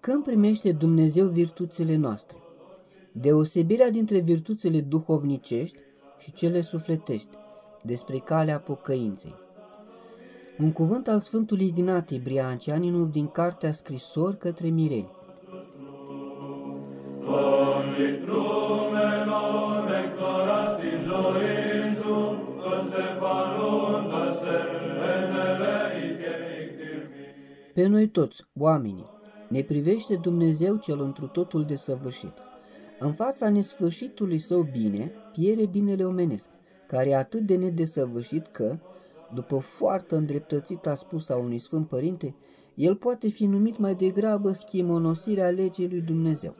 Când primește Dumnezeu virtuțile noastre? Deosebirea dintre virtuțile duhovnicești și cele sufletești, despre calea pocăinței. Un cuvânt al Sfântului Ignatii Briancianinov din cartea scrisor către Mireni. Pe noi toți, oamenii, ne privește Dumnezeu cel întru totul de săvârșit. În fața nesfârșitului său bine, piere binele omenesc, care e atât de nedesăvârșit că, după foarte îndreptățit a spus a unui sfânt părinte, el poate fi numit mai degrabă schimonosirea legii lui Dumnezeu.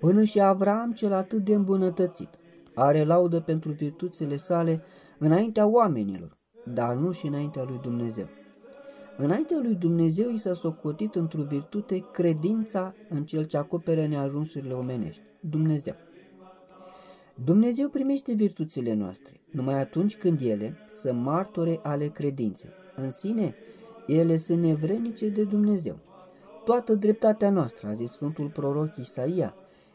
Până și Avram cel atât de îmbunătățit are laudă pentru virtuțile sale înaintea oamenilor, dar nu și înaintea lui Dumnezeu. Înaintea lui Dumnezeu i s-a socotit într-o virtute credința în cel ce acoperă neajunsurile omenești, Dumnezeu. Dumnezeu primește virtuțile noastre numai atunci când ele sunt martore ale credinței. În sine, ele sunt nevrenice de Dumnezeu. Toată dreptatea noastră, a zis Sfântul Proroc Isaia,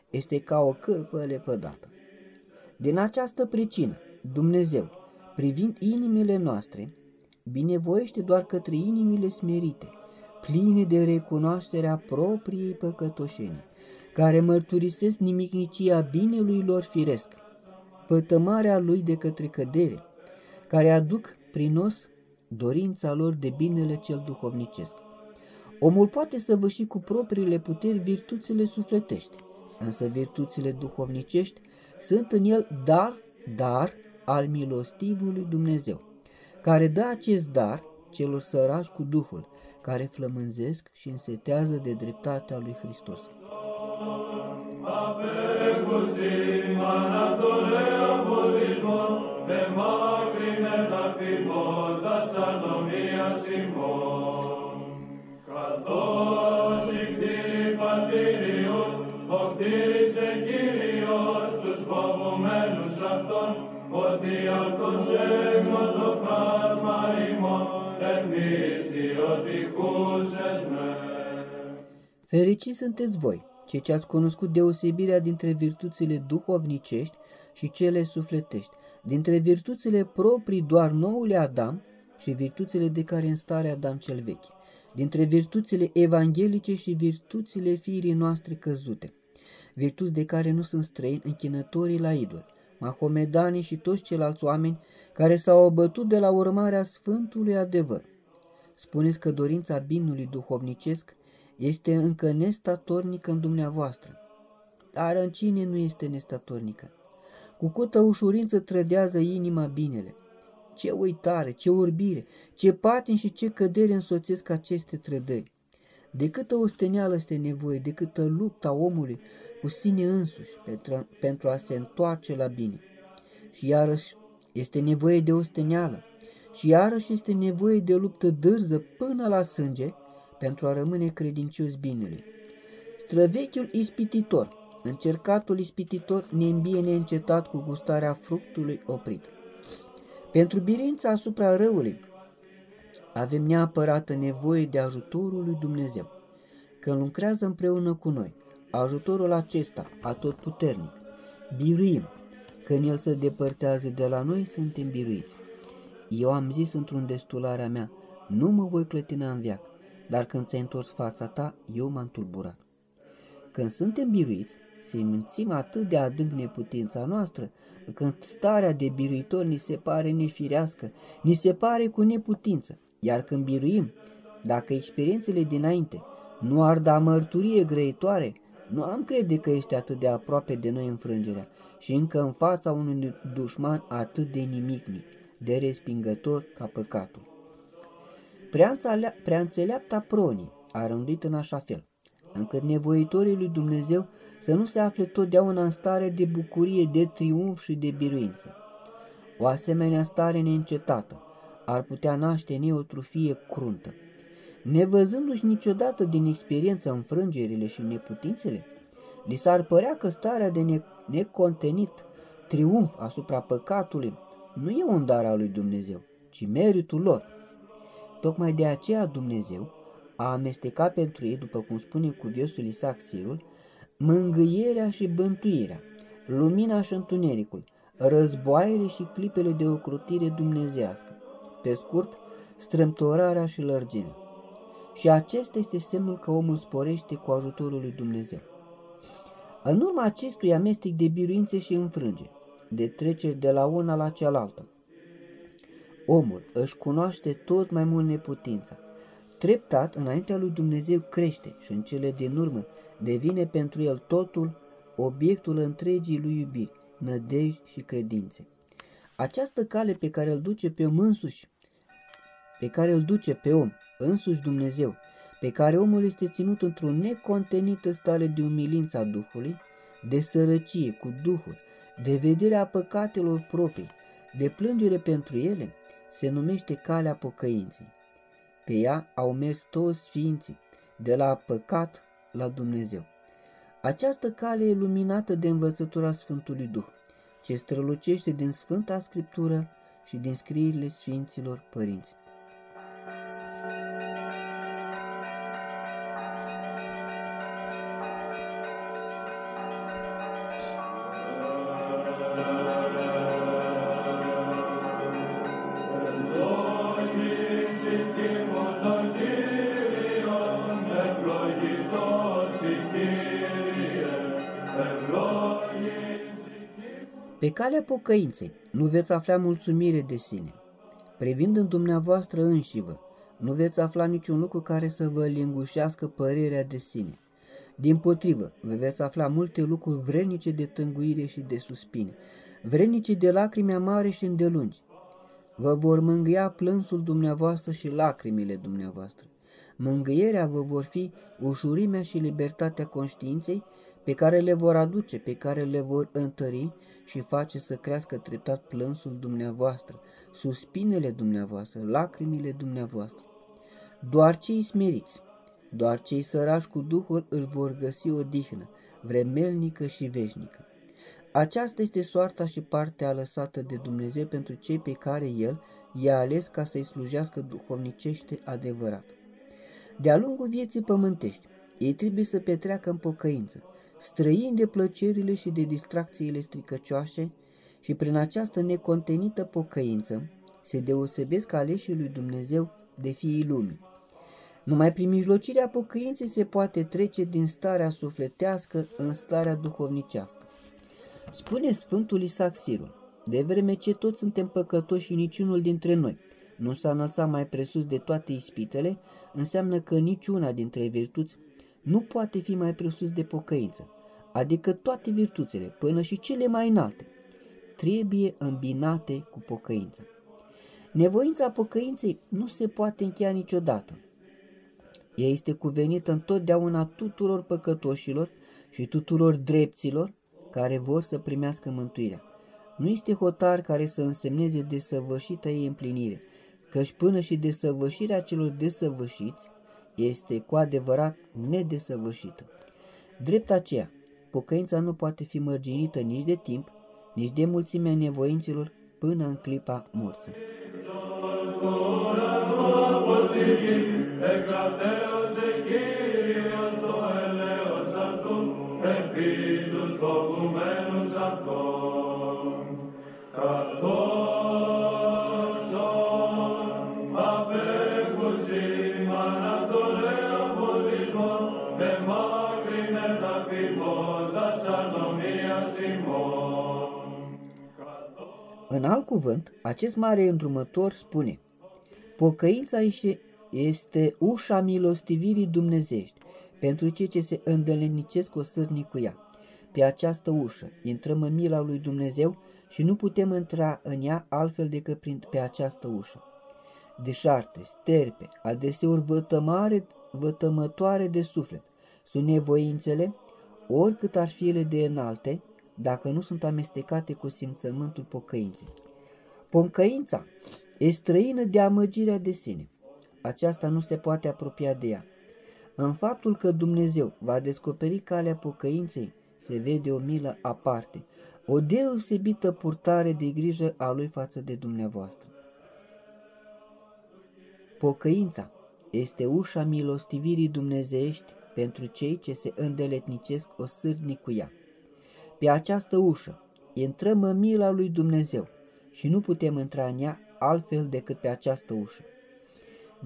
este ca o cârpă lepădată. Din această pricină, Dumnezeu, privind inimile noastre, binevoiește doar către inimile smerite, pline de recunoașterea propriei păcătoșenii, care mărturisesc nimicnicia binelui lor firesc, pătămarea lui de către cădere, care aduc prin os dorința lor de binele cel duhovnicesc. Omul poate să văși cu propriile puteri virtuțile sufletești, însă virtuțile duhovnicești sunt în el dar, dar al milostivului Dumnezeu, care dă acest dar celor sărași cu Duhul, care flămânzesc și însetează de dreptatea lui Hristos. Απέκουση ανατολέα βουδισμό, Fericiți sunteți voi, cei ce ați cunoscut deosebirea dintre virtuțile duhovnicești și cele sufletești, dintre virtuțile proprii doar noului Adam și virtuțile de care în stare Adam cel vechi, dintre virtuțile evanghelice și virtuțile firii noastre căzute, virtuți de care nu sunt străini închinătorii la idol, mahomedanii și toți ceilalți oameni care s-au obătut de la urmarea Sfântului adevăr. Spuneți că dorința binului duhovnicesc este încă nestatornică în dumneavoastră. Dar în cine nu este nestatornică? Cu câtă ușurință trădează inima binele. Ce uitare, ce urbire, ce patin și ce cădere însoțesc aceste trădări. De câtă osteneală este nevoie, de câtă lupta omului cu sine însuși pentru, pentru a se întoarce la bine. Și iarăși este nevoie de osteneală și iarăși este nevoie de luptă dârză până la sânge pentru a rămâne credincios binele. Străvechiul ispititor, încercatul ispititor, ne îmbie neîncetat cu gustarea fructului oprit. Pentru birința asupra răului, avem neapărată nevoie de ajutorul lui Dumnezeu, că lucrează împreună cu noi. Ajutorul acesta, atotputernic, biruim. Când El se depărtează de la noi, suntem biruiți. Eu am zis într-un destulare a mea, nu mă voi clătina în viac, dar când ți-ai întors fața ta, eu m-am tulburat. Când suntem biruiți, simțim atât de adânc neputința noastră, când starea de biruitor ni se pare nefirească, ni se pare cu neputință, iar când biruim, dacă experiențele dinainte nu ar da mărturie grăitoare, nu am crede că este atât de aproape de noi înfrângerea și încă în fața unui dușman atât de nimicnic, de respingător ca păcatul. Prea înțeleapta pronii a rânduit în așa fel, încât nevoitorii lui Dumnezeu să nu se afle totdeauna în stare de bucurie, de triumf și de biruință. O asemenea stare neîncetată ar putea naște în ei o trufie cruntă. Nevăzându-și niciodată din experiență înfrângerile și neputințele, li s-ar părea că starea de ne- necontenit triumf asupra păcatului nu e un dar al lui Dumnezeu, ci meritul lor. Tocmai de aceea Dumnezeu a amestecat pentru ei, după cum spune cuviosul Isaac Sirul, mângâierea și bântuirea, lumina și întunericul, războaiele și clipele de ocrutire dumnezească, pe scurt, strâmtorarea și lărgimea. Și acesta este semnul că omul sporește cu ajutorul lui Dumnezeu. În urma acestui amestec de biruințe și înfrângeri, de treceri de la una la cealaltă, omul își cunoaște tot mai mult neputința. Treptat, înaintea lui Dumnezeu crește și în cele din urmă devine pentru el totul obiectul întregii lui iubiri, nădejdi și credințe. Această cale pe care îl duce pe om însuși, pe care îl duce pe om însuși Dumnezeu, pe care omul este ținut într-o necontenită stare de umilință a Duhului, de sărăcie cu Duhul, de vederea păcatelor proprii, de plângere pentru ele, se numește calea pocăinței. Pe ea au mers toți sfinții, de la păcat la Dumnezeu. Această cale e luminată de învățătura Sfântului Duh, ce strălucește din Sfânta Scriptură și din scrierile Sfinților Părinți. Pe calea pocăinței nu veți afla mulțumire de sine. Privind în dumneavoastră înșivă, nu veți afla niciun lucru care să vă lingușească părerea de sine. Din potrivă, vă veți afla multe lucruri vrenice de tânguire și de suspine, vrenice de lacrimi amare și îndelungi. Vă vor mângâia plânsul dumneavoastră și lacrimile dumneavoastră. Mângâierea vă vor fi ușurimea și libertatea conștiinței pe care le vor aduce, pe care le vor întări și face să crească treptat plânsul dumneavoastră, suspinele dumneavoastră, lacrimile dumneavoastră. Doar cei smeriți, doar cei sărași cu Duhul îl vor găsi o dihnă, vremelnică și veșnică. Aceasta este soarta și partea lăsată de Dumnezeu pentru cei pe care El i-a ales ca să-i slujească duhovnicește adevărat. De-a lungul vieții pământești, ei trebuie să petreacă în pocăință, străini de plăcerile și de distracțiile stricăcioase și prin această necontenită pocăință se deosebesc aleșii lui Dumnezeu de fiii lumii. Numai prin mijlocirea pocăinței se poate trece din starea sufletească în starea duhovnicească. Spune Sfântul Isaac Sirul, de vreme ce toți suntem păcătoși și niciunul dintre noi nu s-a înălțat mai presus de toate ispitele, înseamnă că niciuna dintre virtuți nu poate fi mai presus de pocăință, adică toate virtuțile, până și cele mai înalte, trebuie îmbinate cu pocăință. Nevoința pocăinței nu se poate încheia niciodată. Ea este cuvenită întotdeauna tuturor păcătoșilor și tuturor drepților care vor să primească mântuirea. Nu este hotar care să însemneze desăvârșită ei împlinire, căci până și desăvârșirea celor desăvârșiți este cu adevărat nedesăvârșită. Drept aceea, pocăința nu poate fi mărginită nici de timp, nici de mulțimea nevoinților până în clipa morții. În alt cuvânt, acest mare îndrumător spune Pocăința este ușa milostivirii dumnezești pentru cei ce se îndălenicesc o sârnic cu ea. Pe această ușă intrăm în mila lui Dumnezeu și nu putem intra în ea altfel decât prin, pe această ușă. Deșarte, sterpe, adeseori vătămare, vătămătoare de suflet, sunt nevoințele, oricât ar fi ele de înalte, dacă nu sunt amestecate cu simțământul pocăinței. Poncăința e străină de amăgirea de sine. Aceasta nu se poate apropia de ea. În faptul că Dumnezeu va descoperi calea pocăinței, se vede o milă aparte, o deosebită purtare de grijă a Lui față de dumneavoastră. Pocăința este ușa milostivirii dumnezeiești pentru cei ce se îndeletnicesc o sârnic cu ea. Pe această ușă intrăm în mila lui Dumnezeu și nu putem intra în ea altfel decât pe această ușă.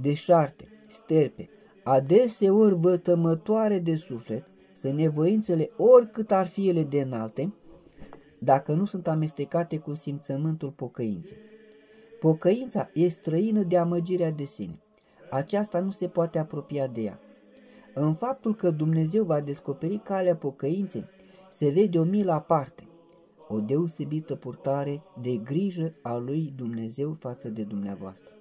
Deșarte, sterpe, adeseori vătămătoare de suflet, să nevoințele oricât ar fi ele de înalte, dacă nu sunt amestecate cu simțământul pocăinței. Pocăința e străină de amăgirea de sine. Aceasta nu se poate apropia de ea. În faptul că Dumnezeu va descoperi calea pocăinței, se vede o milă aparte, o deosebită purtare de grijă a lui Dumnezeu față de dumneavoastră.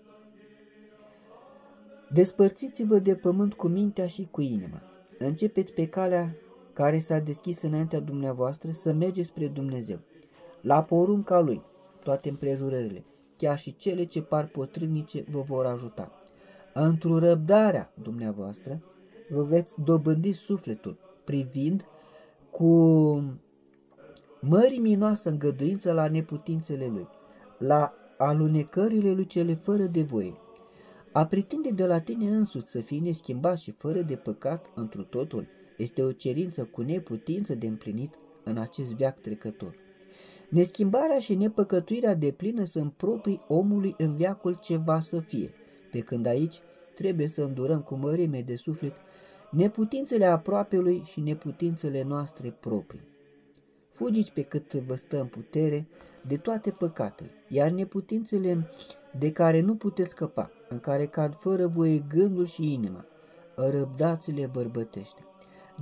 Despărțiți-vă de pământ cu mintea și cu inima. Începeți pe calea care s-a deschis înaintea dumneavoastră să mergeți spre Dumnezeu. La porunca Lui, toate împrejurările, chiar și cele ce par potrivnice, vă vor ajuta. Într-o răbdarea dumneavoastră, vă veți dobândi sufletul, privind cu măriminoasă îngăduință la neputințele lui, la alunecările lui cele fără de voie. A pretinde de la tine însuți să fii neschimbat și fără de păcat întru totul este o cerință cu neputință de împlinit în acest veac trecător. Neschimbarea și nepăcătuirea de plină sunt proprii omului în veacul ce va să fie, pe când aici trebuie să îndurăm cu mărime de suflet neputințele aproapelui și neputințele noastre proprii. Fugiți pe cât vă stă în putere de toate păcatele, iar neputințele de care nu puteți scăpa, în care cad fără voie gândul și inima, răbdați-le bărbătește.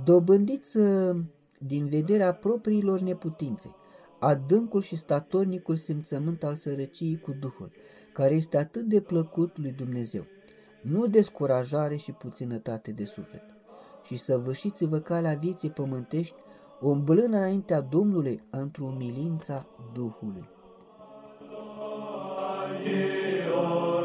Dobândiți uh, din vederea propriilor neputințe, adâncul și statornicul simțământ al sărăciei cu Duhul, care este atât de plăcut lui Dumnezeu, nu descurajare și puținătate de suflet și săvârșiți-vă calea vieții pământești, umblând înaintea Domnului într-o umilința Duhului. Aie,